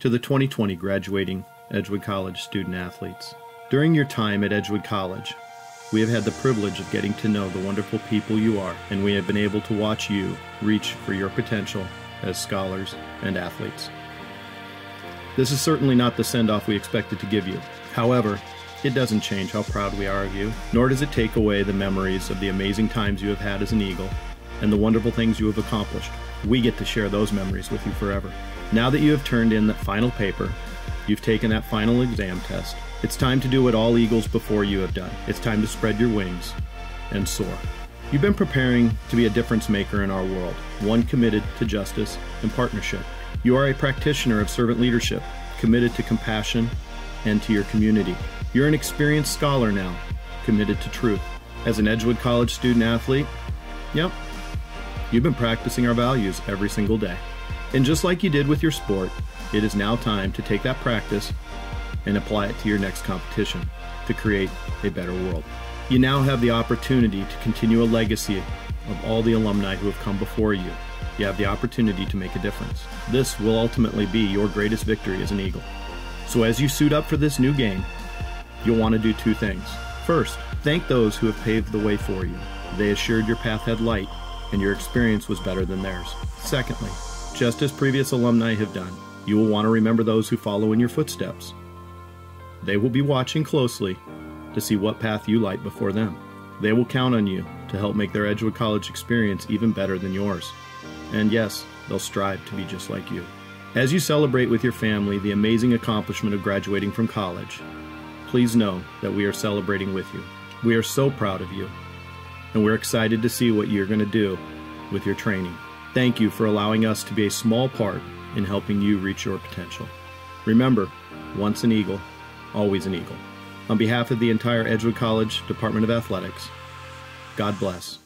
To the 2020 graduating Edgewood College student athletes. During your time at Edgewood College, we have had the privilege of getting to know the wonderful people you are, and we have been able to watch you reach for your potential as scholars and athletes. This is certainly not the send off we expected to give you. However, it doesn't change how proud we are of you, nor does it take away the memories of the amazing times you have had as an Eagle and the wonderful things you have accomplished. We get to share those memories with you forever. Now that you have turned in that final paper, you've taken that final exam test, it's time to do what all Eagles before you have done. It's time to spread your wings and soar. You've been preparing to be a difference maker in our world, one committed to justice and partnership. You are a practitioner of servant leadership, committed to compassion and to your community. You're an experienced scholar now, committed to truth. As an Edgewood College student athlete, yep, you've been practicing our values every single day. And just like you did with your sport, it is now time to take that practice and apply it to your next competition to create a better world. You now have the opportunity to continue a legacy of all the alumni who have come before you. You have the opportunity to make a difference. This will ultimately be your greatest victory as an Eagle. So as you suit up for this new game, you'll want to do two things. First, thank those who have paved the way for you. They assured your path had light, and your experience was better than theirs. Secondly, just as previous alumni have done, you will want to remember those who follow in your footsteps. They will be watching closely to see what path you light before them. They will count on you to help make their Edgewood College experience even better than yours. And yes, they'll strive to be just like you. As you celebrate with your family the amazing accomplishment of graduating from college, please know that we are celebrating with you. We are so proud of you, and we're excited to see what you're going to do with your training. Thank you for allowing us to be a small part in helping you reach your potential. Remember, once an Eagle, always an Eagle. On behalf of the entire Edgewood College Department of Athletics, God bless.